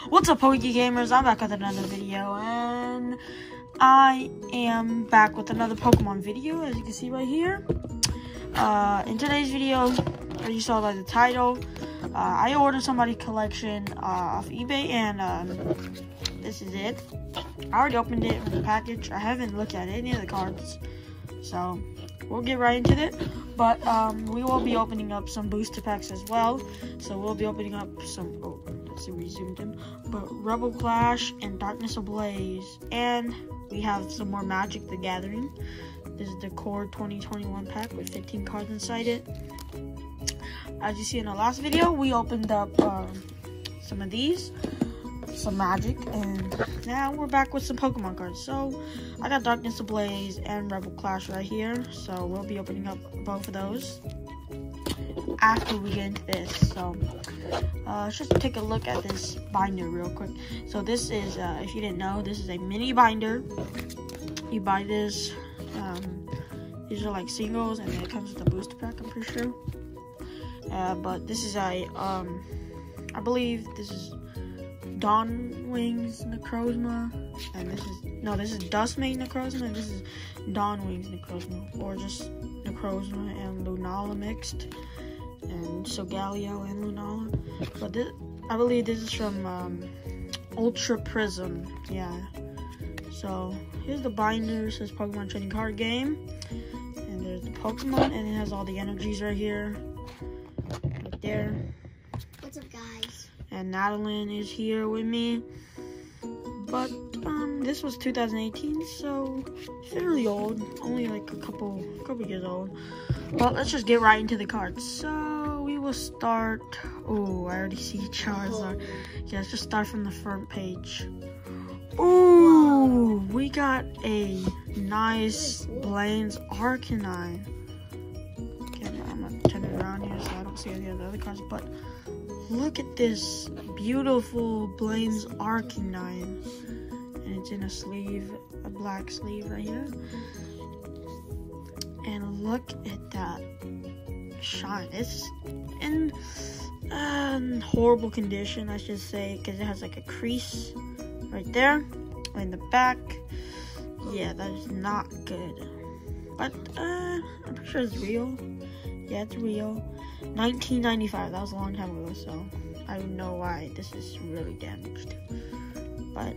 What's up, Poke Gamers? I'm back with another video, and I am back with another Pokemon video, as you can see right here. Uh, in today's video, as you saw by the title, uh, I ordered somebody collection uh, off eBay, and um, this is it. I already opened it from the package. I haven't looked at any of the cards, so we'll get right into it. But um, we will be opening up some booster packs as well. So we'll be opening up some. Oh, let's see, we zoomed in. But Rebel Clash and Darkness Ablaze, and we have some more Magic: The Gathering. This is the Core 2021 pack with 15 cards inside it. As you see in the last video, we opened up um, some of these some magic and now we're back with some pokemon cards. So i got darkness ablaze and rebel clash right here so we'll be opening up both of those after we get into this. So uh, let's just take a look at this binder real quick. So this is uh, if you didn't know this is a mini binder. You buy this um, these are like singles and it comes with a booster pack i'm pretty sure. Uh, but this is a um, i believe this is Dawn Wings Necrozma, and this is no, this is Dust Duskmane Necrozma, and this is Dawn Wings Necrozma, or just Necrozma and Lunala mixed, and Solgaleo and Lunala. But this, I believe this is from um, Ultra Prism, yeah. So here's the binder. It says Pokemon Trading Card Game, and there's the Pokemon, and it has all the energies right here, right there. What's up, guys? And Nadeline is here with me. But um, this was 2018, so fairly old, only like a couple, couple years old. But let's just get right into the cards. So we will start. Oh, I already see Charizard. Yeah, let's just start from the front page. Ooh, we got a nice Blaine's Arcanine. Okay, I'm gonna turn it around here so I don't see any of the other cards, but Look at this beautiful Blaine's Arcanine. And it's in a sleeve, a black sleeve right here. And look at that shine. It's in um, horrible condition, I should say, because it has like a crease right there in the back. Yeah, that is not good. But uh, I'm pretty sure it's real. Yeah, it's real. 1995. That was a long time ago, so I don't know why this is really damaged. But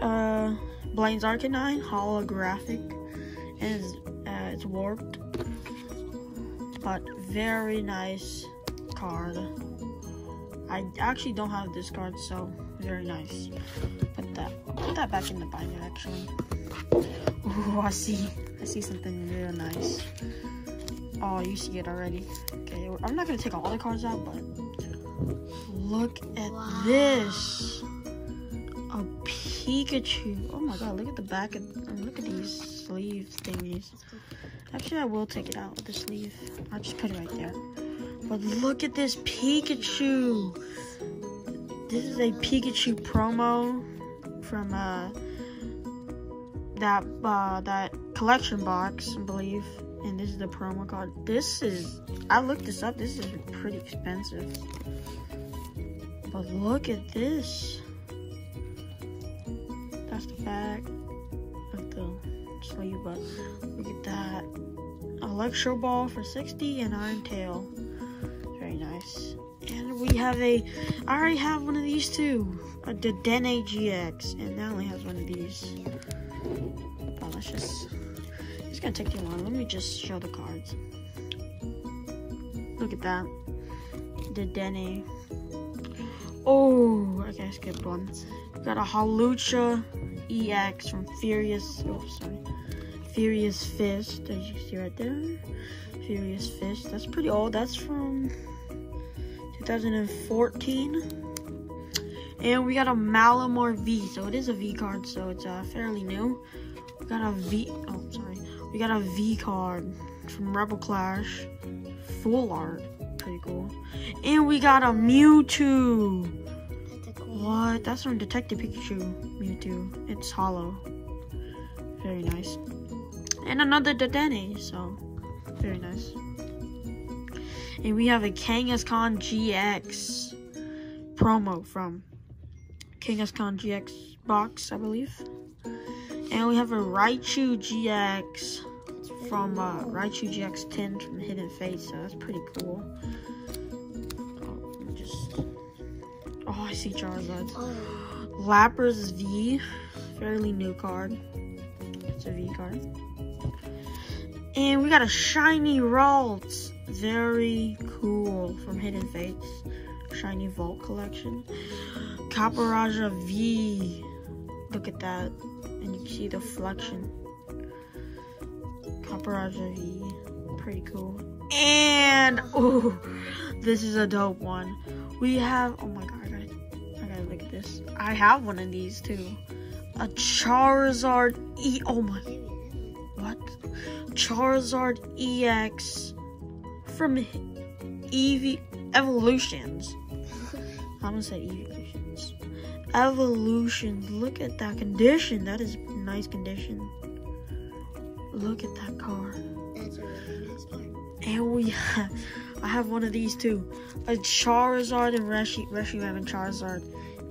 uh, Blaine's Arcanine holographic and it's, uh, it's warped, but very nice card. I actually don't have this card, so very nice. Put that put that back in the binder actually. Ooh, I see I see something real nice. Oh, you see it already. I'm not gonna take all the cards out, but look at wow. this. A Pikachu. Oh my god, look at the back of look at these sleeve thingies. Actually I will take it out with the sleeve. I'll just put it right there. But look at this Pikachu. This is a Pikachu promo from uh that uh that collection box, I believe and this is the promo card. This is, I looked this up, this is pretty expensive. But look at this. That's the back of the sleeve, but look at that. Electro Ball for 60 and Iron Tail. Very nice. And we have a, I already have one of these too. A Dedenne GX, and that only has one of these. But let's just gonna take too long. Let me just show the cards. Look at that. Dedenne. Oh, okay, I skipped one. Got a Hawlucha EX from Furious. Oh, sorry. Furious Fist, as you see right there. Furious Fist. That's pretty old. That's from 2014. And we got a Malamar V. So it is a V card, so it's uh, fairly new. We got a V. Oh, sorry. We got a V card from Rebel Clash. Full art. Pretty cool. And we got a Mewtwo. What? That's from Detective Pikachu Mewtwo. It's hollow. Very nice. And another Dedenne, so very nice. And we have a Kangaskhan GX promo from Kangaskhan GX box, I believe. And we have a Raichu GX from uh, Raichu GX 10 from Hidden Fate, so that's pretty cool. Oh, just oh, I see Charizard. Lapras V, fairly new card. It's a V card. And we got a shiny Ralts. Very cool from Hidden Fates. Shiny Vault collection. Copperajah V. Look at that. And you can see the flexion. Copperajah V. Pretty cool. And, oh, this is a dope one. We have, oh my god, I gotta, I gotta look at this. I have one of these too. A Charizard E, oh my, what? Charizard EX from Eevee Evolutions. I'm gonna say Evolutions. Evolutions. Look at that condition. That is nice condition. Look at that car. And we have, I have one of these too. A Charizard and Reshi, Reshiram and Charizard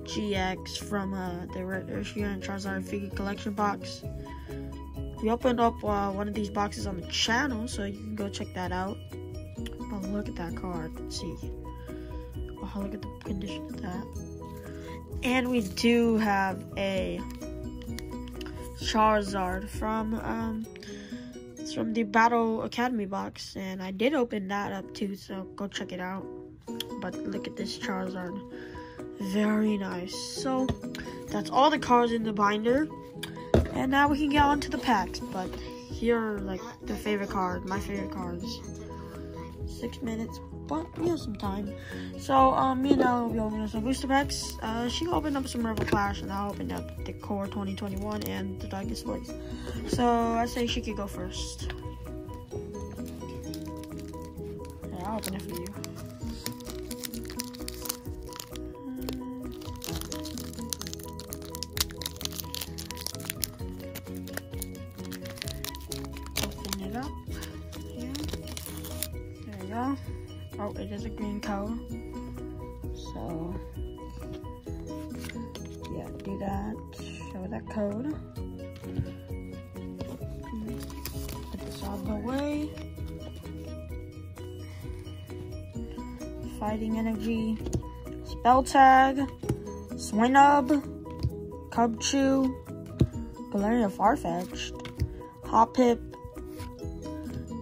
GX from uh, the Re- Reshiram and Charizard figure collection box. We opened up uh, one of these boxes on the channel, so you can go check that out. But look at that card. See. Oh, look at the condition of that. And we do have a Charizard from um, it's from the Battle Academy box, and I did open that up too, so go check it out. But look at this Charizard. Very nice. So, that's all the cards in the binder. And now we can get on to the packs, but here are like the favorite card, my favorite cards. Six minutes, but we have some time. So, um, you know, we opened up some booster packs. Uh, she opened up some Rebel Clash, and I opened up the Core 2021 and the Darkest Voice. So, I say she could go first. Yeah, I'll open it for you. It is a green color. So, yeah, do that. Show that code. Put this out of the way. Fighting Energy. Spell Tag. Swinub. Cubchoo. Galarian Farfetch'd. Hoppip.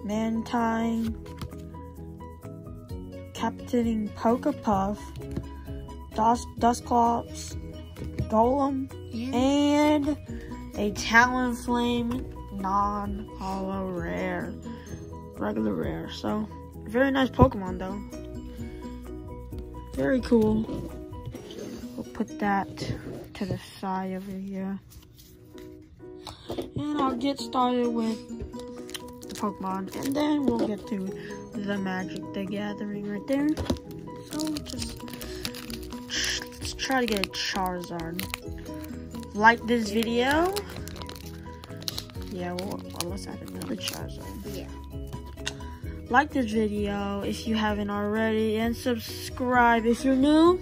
Mantine. Captivating Pokepuff, Dust Dusclops, Golem, And and a Talonflame non-hollow rare. Regular rare. So, very nice Pokemon though. Very cool. We'll put that to the side over here. And I'll get started with the Pokemon, and then we'll get to the Magic the Gathering right there. So just let's try to get a Charizard. Like this video. Yeah, well, well let's add another Charizard. yeah. Like this video if you haven't already, and subscribe if you're new.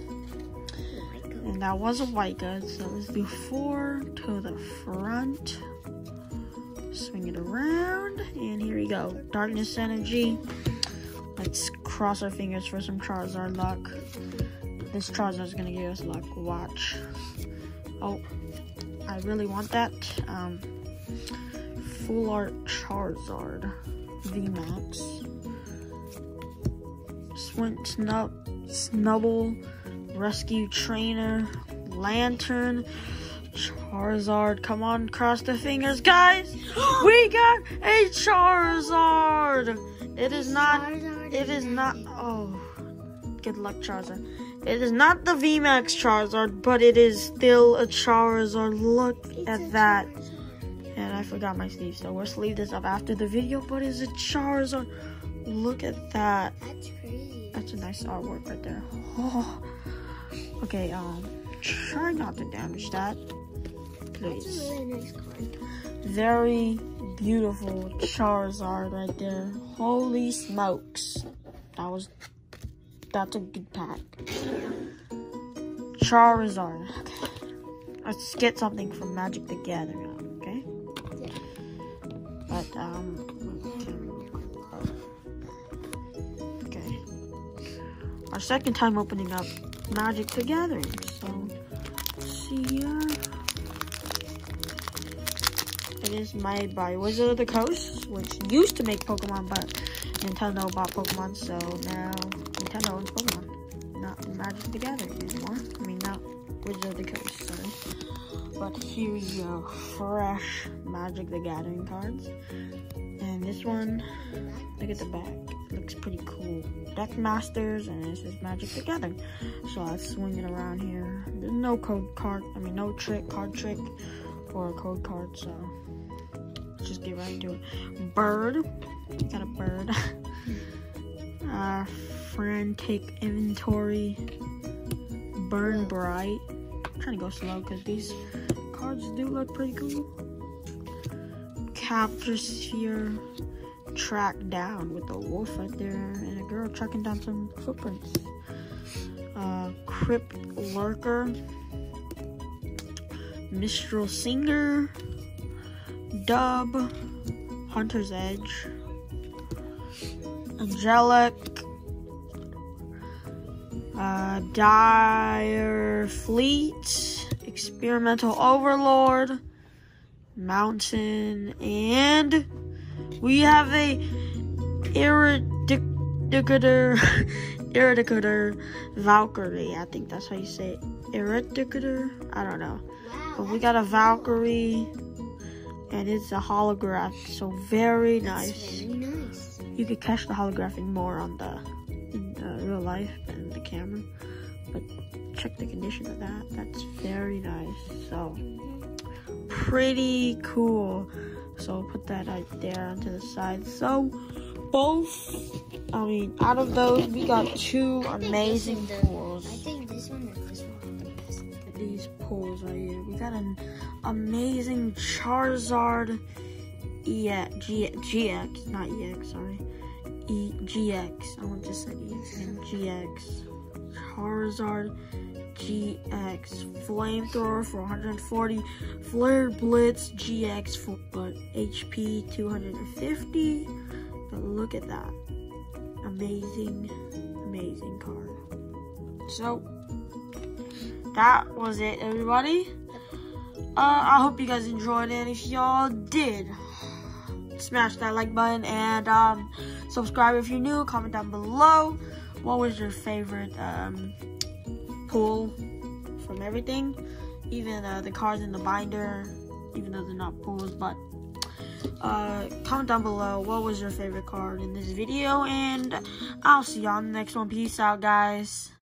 And that was a white good, so let's do four to the front. Swing it around, and here we go. Darkness energy. Let's cross our fingers for some Charizard luck. This Charizard's gonna give us luck. Watch. Oh, I really want that. Um, full art Charizard VMAX. Swint Snub Snubbull Rescue Trainer, Lanturn, Charizard. Come on, cross the fingers, guys. we got a Charizard. It is not. It is not. Oh, good luck, Charizard. It is not the VMAX Charizard, but it is still a Charizard. Look at that. And I forgot my sleeve, so we'll sleeve this up after the video. But it's a Charizard. Look at that. That's crazy. That's a nice artwork right there. Oh. Okay, um, try not to damage that, That's a please. really nice card. Very beautiful Charizard right there. Holy smokes. That was, that's a good pack. Charizard. Okay. let's get something from Magic the Gathering, okay? But um, okay. Our second time opening up Magic the Gathering, so see here. It is made by Wizard of the Coast, which used to make Pokemon, but Nintendo bought Pokemon, so now Nintendo owns Pokemon. Not Magic the Gathering anymore. I mean, not Wizard of the Coast, sorry. But here you go, fresh Magic the Gathering cards. And this one, look at the back. It looks pretty cool. Deck Masters, and this is Magic the Gathering. So let's swing it around here. There's no code card, I mean, no trick, card trick, or a code card, so let's just get right into it. Bird, got a bird. uh, frantic inventory. Burn bright. I'm trying to go slow because these cards do look pretty cool. Capture sphere. Track down with a wolf right there and a girl tracking down some footprints. Uh, Crypt Lurker. Mistral Singer. Dub. Hunter's Edge. Angelic. Uh, Dire Fleet. Experimental Overlord. Mountain. And we have a Eradicator. Eradicator Valkyrie. I think that's how you say it. Eradicator? I don't know. But we got a Valkyrie. And it's a holograph. So very nice. Very nice. You could catch the holographic more on the in uh, real life than the camera, but check the condition of that. That's very nice. So pretty cool. So put that right there onto the side. So both, I mean, out of those, we got two I think this amazing pools. I think this one and this one are the best. These pulls right here. We got an amazing Charizard EX, GX, not EX, sorry. E, GX. I want to say EX GX. Charizard GX. Flamethrower for 140. Flare Blitz GX for but HP 250. But look at that. Amazing, amazing card. So, that was it, everybody. Uh, I hope you guys enjoyed it. If y'all did, smash that like button and um, subscribe if you're new. Comment down below. What was your favorite um, pull from everything? Even uh, the cards in the binder, even though they're not pulls, but uh, comment down below what was your favorite card in this video, and I'll see y'all in the next one. Peace out, guys.